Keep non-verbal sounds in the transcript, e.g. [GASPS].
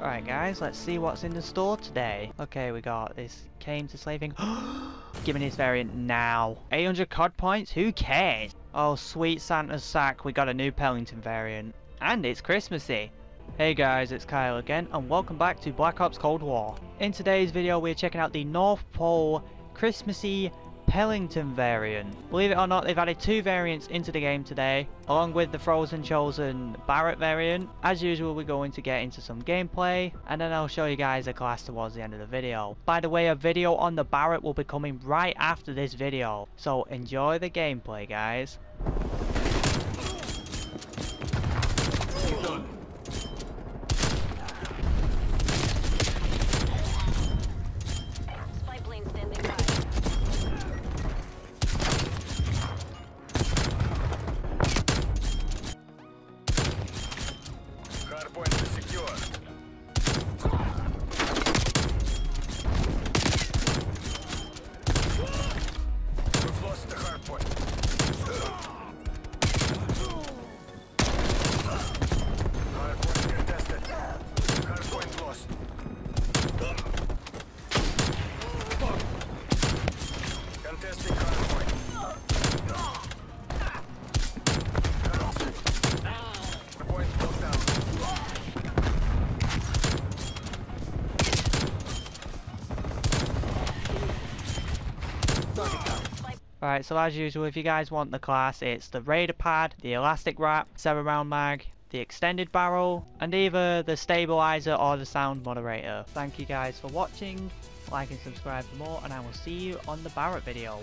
Alright guys, let's see what's in the store today. Okay, we got this came to slaving. [GASPS] Giving this variant now. 800 COD points? Who cares? Oh, sweet Santa's sack, we got a new Pelington variant. And it's Christmassy. Hey guys, it's Kyle again, and welcome back to Black Ops Cold War. In today's video, we're checking out the North Pole Christmassy Pelington variant. Believe it or not, they've added two variants into the game today, along with the Frozen Chosen Barrett variant. As usual, we're going to get into some gameplay, and then I'll show you guys a class towards the end of the video. By the way, a video on the Barrett will be coming right after this video, so enjoy the gameplay, guys. Alright, so as usual, if you guys want the class, it's the Raider Pad, the Elastic Wrap, 7 round mag, the Extended Barrel, and either the Stabilizer or the Sound Moderator. Thank you guys for watching, like and subscribe for more, and I will see you on the Barrett video.